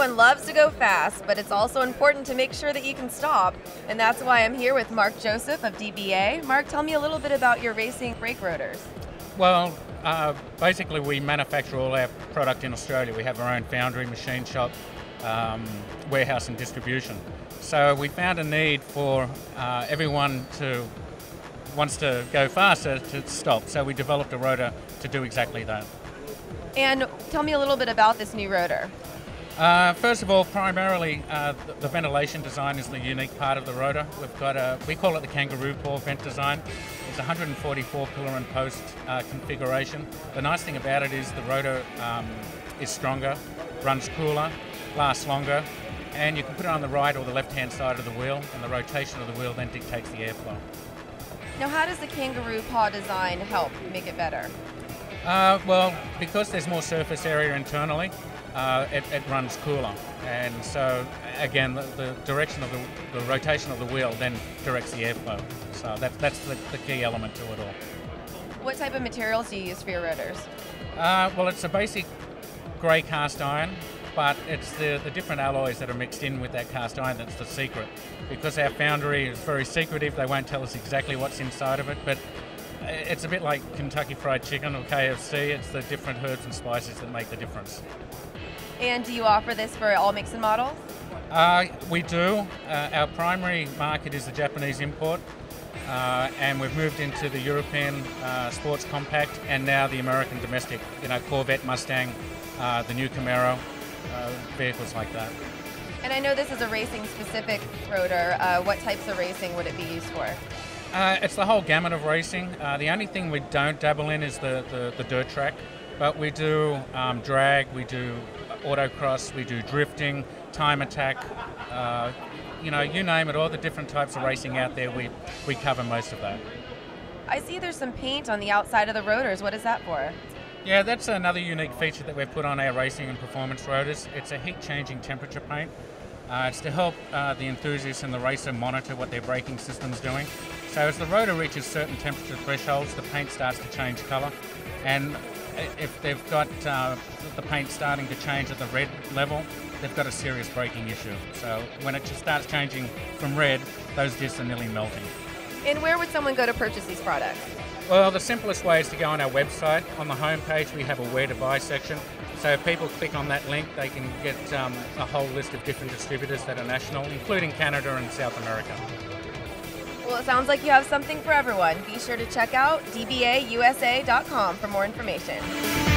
Everyone loves to go fast, but it's also important to make sure that you can stop. And that's why I'm here with Mark Joseph of DBA. Mark, tell me a little bit about your racing brake rotors. Well, uh, basically, we manufacture all our product in Australia. We have our own foundry, machine shop, um, warehouse, and distribution. So we found a need for uh, everyone to wants to go faster to stop. So we developed a rotor to do exactly that. And tell me a little bit about this new rotor. Uh, first of all, primarily uh, the, the, ventilation design is the unique part of the rotor. We've got a, we call it the kangaroo paw vent design. It's 144 pillar and post uh, configuration. The nice thing about it is the rotor um, is stronger, runs cooler, lasts longer, and you can put it on the right or the left hand side of the wheel, and the rotation of the wheel then dictates the airflow. Now, how does the kangaroo paw design help make it better? Uh, well, because there's more surface area internally, uh, it, it, runs cooler. And so, again, the, the direction of the, the, rotation of the wheel then directs the airflow. So that, that's the, the, key element to it all. What type of materials do you use for your rotors? Uh, well, it's a basic grey cast iron, but it's the, the different alloys that are mixed in with that cast iron that's the secret. Because our foundry is very secretive, they won't tell us exactly what's inside of it, but it's a bit like Kentucky Fried Chicken or KFC. It's the different herbs and spices that make the difference. And do you offer this for all mix and models? Uh, we do. Uh, our primary market is the Japanese import, uh, and we've moved into the European uh, sports compact and now the American domestic. You know, Corvette, Mustang, uh, the new Camaro, uh, vehicles like that. And I know this is a racing specific rotor. what types of racing would it be used for? Uh, it's the whole gamut of racing. Uh, the only thing we don't dabble in is the, the, the dirt track, but we do um, drag, we do autocross, we do drifting, time attack. Uh, you know, you name it, all the different types of racing out there, we, we cover most of that. I see there's some paint on the outside of the rotors. What is that for? Yeah, that's another unique feature that we've put on our racing and performance rotors. It's a heat changing temperature paint. Uh, it's to help uh, the enthusiast and the racer monitor what their braking system's doing. So as the rotor reaches certain temperature thresholds, the paint starts to change colour. And if they've got uh, the paint starting to change at the red level, they've got a serious braking issue. So when it just starts changing from red, those discs are nearly melting. And where would someone go to purchase these products? Well, the simplest way is to go on our website. On the homepage, we have a where to buy section. So if people click on that link, they can get um, a whole list of different distributors that are national, including Canada and South America. Well, it sounds like you have something for everyone. Be sure to check out dbausa.com for more information.